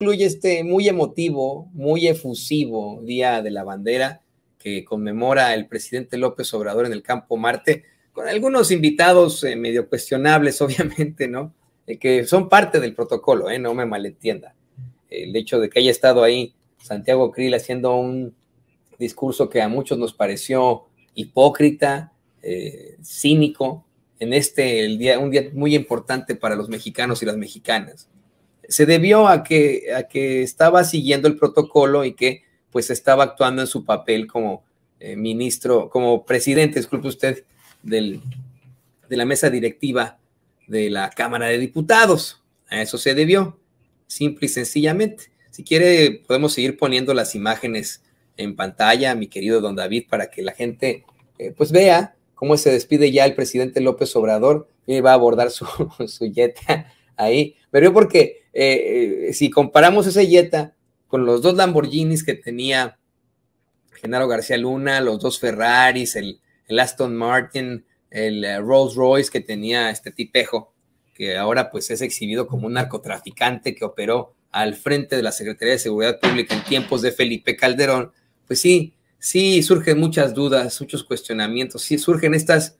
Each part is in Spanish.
incluye este muy emotivo, muy efusivo Día de la Bandera que conmemora el presidente López Obrador en el Campo Marte, con algunos invitados eh, medio cuestionables, obviamente, ¿no? Eh, que son parte del protocolo, ¿eh? No me malentienda. El hecho de que haya estado ahí Santiago Krill haciendo un discurso que a muchos nos pareció hipócrita, cínico, en este el día, un día muy importante para los mexicanos y las mexicanas se debió a que, a que estaba siguiendo el protocolo y que pues estaba actuando en su papel como eh, ministro, como presidente, disculpe usted, del, de la mesa directiva de la Cámara de Diputados. A eso se debió, simple y sencillamente. Si quiere, podemos seguir poniendo las imágenes en pantalla, mi querido don David, para que la gente eh, pues vea cómo se despide ya el presidente López Obrador y va a abordar su, su yeta ahí. Pero yo porque eh, eh, si comparamos ese Jetta con los dos Lamborghinis que tenía Genaro García Luna, los dos Ferraris, el, Aston Martin, el eh, Rolls Royce que tenía este tipejo, que ahora pues es exhibido como un narcotraficante que operó al frente de la Secretaría de Seguridad Pública en tiempos de Felipe Calderón, pues sí, sí surgen muchas dudas, muchos cuestionamientos, sí surgen estas,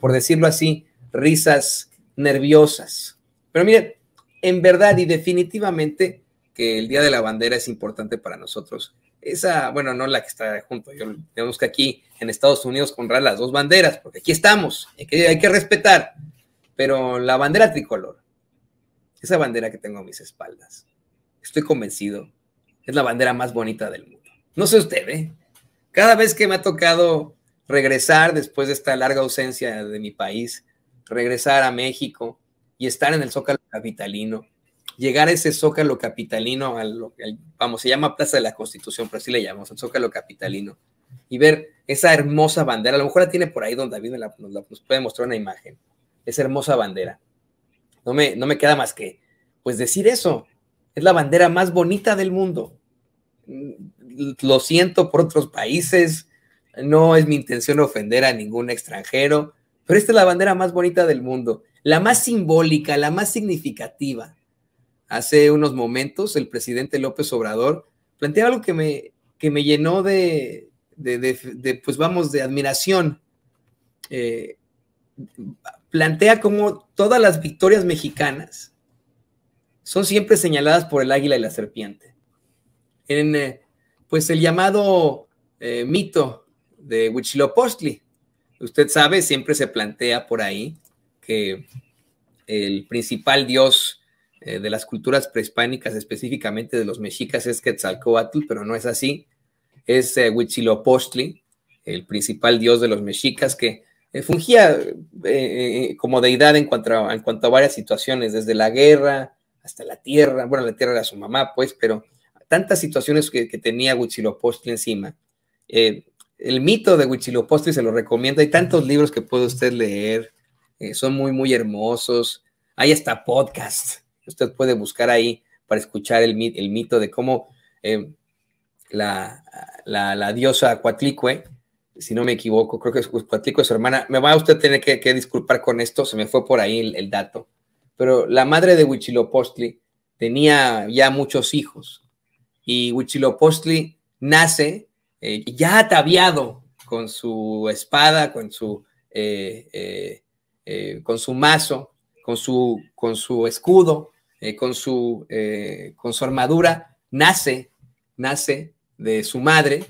por decirlo así, risas nerviosas. Pero miren, en verdad y definitivamente que el Día de la Bandera es importante para nosotros. Esa, bueno, no la que está junto, yo, tenemos que aquí en Estados Unidos honrar las dos banderas, porque aquí estamos, hay que, hay que respetar, pero la bandera tricolor, esa bandera que tengo a mis espaldas, estoy convencido, es la bandera más bonita del mundo. No sé usted, ¿eh? Cada vez que me ha tocado regresar después de esta larga ausencia de mi país, regresar a México, y estar en el Zócalo Capitalino, llegar a ese Zócalo Capitalino, al, vamos, se llama Plaza de la Constitución, pero así le llamamos, el Zócalo Capitalino, y ver esa hermosa bandera, a lo mejor la tiene por ahí donde David nos, puede mostrar una imagen, esa hermosa bandera. No me, no me queda más que, pues decir eso, es la bandera más bonita del mundo. Lo siento por otros países, no es mi intención ofender a ningún extranjero, pero esta es la bandera más bonita del mundo la más simbólica, la más significativa. Hace unos momentos el presidente López Obrador plantea algo que me, que me llenó de, pues vamos, de admiración. Eh, plantea como todas las victorias mexicanas son siempre señaladas por el águila y la serpiente. En eh, pues el llamado eh, mito de Huitzilopochtli, usted sabe, siempre se plantea por ahí que el principal dios eh, de las culturas prehispánicas, específicamente de los mexicas, es Quetzalcoatl, pero no es así. Es eh, Huitzilopochtli, el principal dios de los mexicas, que eh, fungía como deidad en cuanto, a, en cuanto a varias situaciones, desde la guerra hasta la tierra. Bueno, la tierra era su mamá, pues, pero tantas situaciones que, tenía Huitzilopochtli encima. El mito de Huitzilopochtli se lo recomiendo. Hay tantos libros que puede usted leer eh, son muy, muy hermosos. Hay hasta podcast. Usted puede buscar ahí para escuchar el, el mito de cómo eh, la, la, diosa Cuatlicue, si no me equivoco, creo que es Cuatlicue su hermana. Me va a usted tener que, disculpar con esto, se me fue por ahí el, dato. Pero la madre de Huitzilopochtli tenía ya muchos hijos y Huitzilopochtli nace eh, ya ataviado con su espada, con su eh, con su mazo, con su, con su escudo, eh, con, su, eh, con su armadura, nace, nace de su madre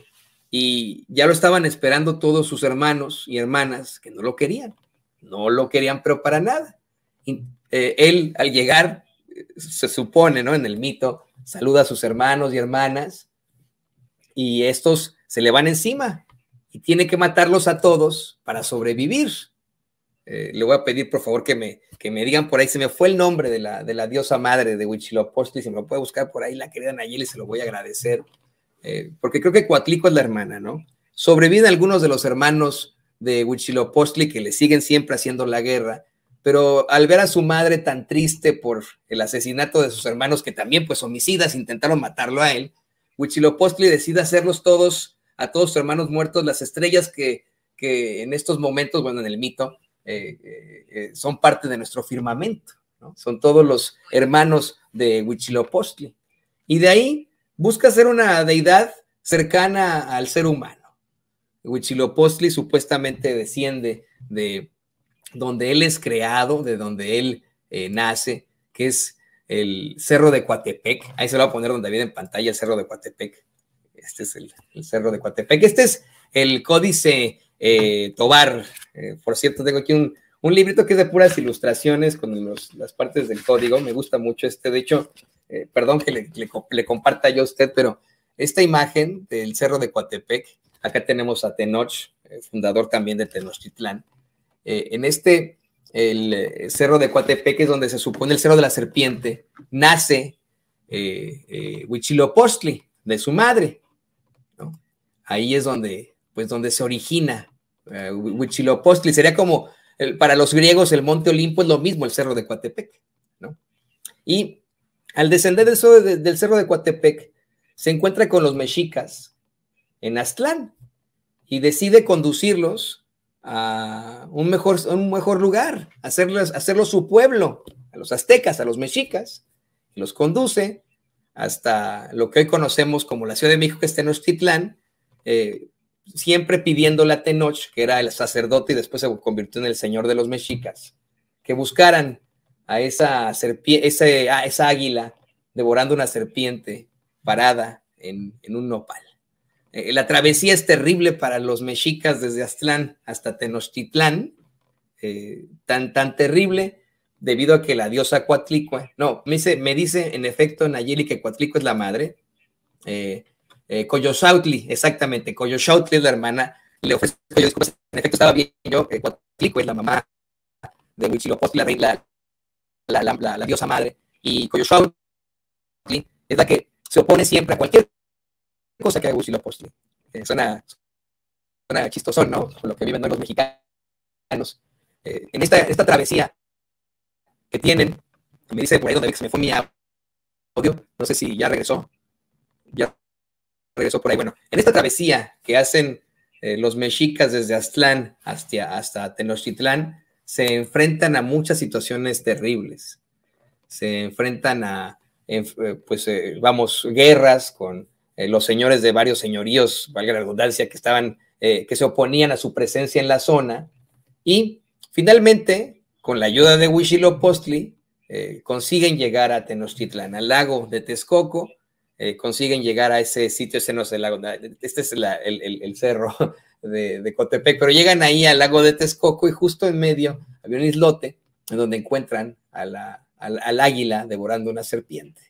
y ya lo estaban esperando todos sus hermanos y hermanas que no lo querían, no lo querían, pero para nada. él al llegar, se supone, ¿no? En el mito, saluda a sus hermanos y hermanas y estos se le van encima y tiene que matarlos a todos para sobrevivir. Eh, le voy a pedir, por favor, que me, que me digan por ahí, se me fue el nombre de la, de la diosa madre de Huitzilopochtli, si me lo puede buscar por ahí la querida Nayeli, se lo voy a agradecer, eh, porque creo que Coatlico es la hermana, ¿no? Sobreviven algunos de los hermanos de Huitzilopochtli que le siguen siempre haciendo la guerra, pero al ver a su madre tan triste por el asesinato de sus hermanos, que también, pues, homicidas, intentaron matarlo a él, Huitzilopochtli decide hacerlos todos, a todos sus hermanos muertos, las estrellas que, que en estos momentos, bueno, en el mito, eh, eh, eh, son parte de nuestro firmamento, son todos los hermanos de Huitzilopochtli. Y de ahí busca ser una deidad cercana al ser humano. Huitzilopochtli supuestamente desciende de donde él es creado, de donde él nace, que es el Cerro de Coatepec. Ahí se lo va a poner donde viene en pantalla el Cerro de Coatepec. Este es el, Cerro de Coatepec. Este es el Códice eh, Tobar. Eh, por cierto, tengo aquí un, librito que es de puras ilustraciones con las partes del código. Me gusta mucho este. De hecho, perdón que le, comparta yo a usted, pero esta imagen del Cerro de Coatepec, acá tenemos a Tenoch, fundador también de Tenochtitlán. en este el eh, cerro de Coatepec, es donde se supone el cerro de la serpiente, nace eh, eh, Huitzilopochtli, de su madre. Ahí es donde, pues, donde se origina eh. Sería como, para los griegos, el monte Olimpo es lo mismo, el cerro de Coatepec. Y al descender del cerro, de, del cerro de Coatepec, se encuentra con los mexicas en Aztlán y decide conducirlos a un mejor, un mejor lugar, hacerlos, hacerlo su pueblo, a los aztecas, a los mexicas, los conduce hasta lo que hoy conocemos como la Ciudad de México, que es Tenochtitlán, eh, siempre pidiéndole a Tenoch, que era el sacerdote y después se convirtió en el señor de los mexicas, que buscaran a esa, ese, a esa águila devorando una serpiente parada en, en un nopal. Eh, la travesía es terrible para los mexicas desde Aztlán hasta Tenochtitlán, eh, tan, tan terrible debido a que la diosa Coatlicue, no, me dice, me dice en efecto Nayeli que Coatlicue es la madre, eh, eh exactamente, Coyosautli es la hermana, le ofrece, en efecto estaba bien yo, Coatlicue es la mamá de Huitzilopochtli, la, la, la, la, diosa madre, y Coyosautli es la que se opone siempre a cualquier cosa que haga Huitzilopochtli. Eh, suena, suena chistoso, ¿no? lo que viven los mexicanos. Eh, en esta, esta travesía que tienen, me dice por ahí donde se me fue mi audio, no sé si ya regresó, ya regresó por ahí. Bueno, en esta travesía que hacen eh, los mexicas desde Aztlán hasta, hasta Tenochtitlán, se enfrentan a muchas situaciones terribles. Se enfrentan a, eh, pues, vamos, guerras con eh, los señores de varios señoríos, valga la redundancia, que estaban, eh, que se oponían a su presencia en la zona. Y finalmente, con la ayuda de Huitzilopochtli, eh, consiguen llegar a Tenochtitlán, al lago de Texcoco, consiguen llegar a ese sitio, ese no es el lago, este es el, cerro de, de, Cotepec, pero llegan ahí al lago de Texcoco y justo en medio había un islote en donde encuentran al águila devorando una serpiente.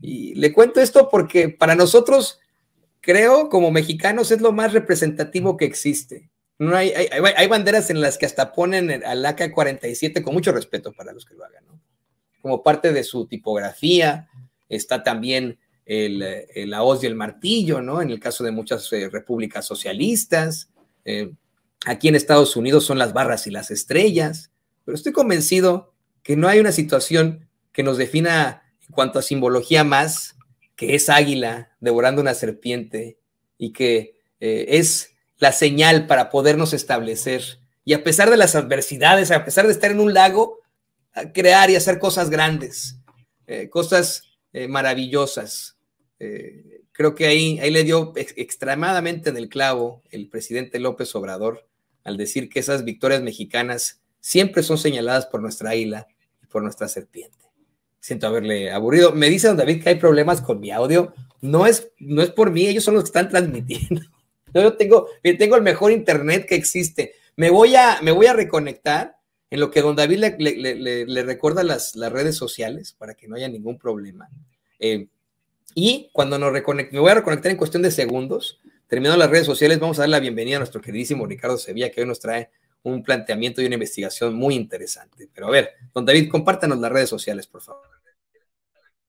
Y le cuento esto porque para nosotros, creo, como mexicanos, es lo más representativo que existe. No hay, hay, banderas en las que hasta ponen al AK-47 con mucho respeto para los que lo hagan, ¿no? Como parte de su tipografía, está también el, la hoz y el martillo, ¿no? En el caso de muchas eh, repúblicas socialistas. Eh, aquí en Estados Unidos son las barras y las estrellas, pero estoy convencido que no hay una situación que nos defina en cuanto a simbología más, que es águila devorando una serpiente y que eh, es la señal para podernos establecer. Y a pesar de las adversidades, a pesar de estar en un lago, crear y hacer cosas grandes, eh, cosas eh, creo que ahí, ahí le dio extremadamente en el clavo el presidente López Obrador al decir que esas victorias mexicanas siempre son señaladas por nuestra águila y por nuestra serpiente siento haberle aburrido. Me dice don David que hay problemas con mi audio. No es, no es por mí, ellos son los que están transmitiendo. Yo tengo, tengo el mejor internet que existe. Me voy a, me voy a reconectar en lo que don David le, recuerda las, las, redes sociales para que no haya ningún problema. Eh, y cuando nos reconecte, me voy a reconectar en cuestión de segundos. Terminando las redes sociales, vamos a dar la bienvenida a nuestro queridísimo Ricardo Sevilla, que hoy nos trae un planteamiento y una investigación muy interesante. Pero a ver, don David, compártanos las redes sociales, por favor.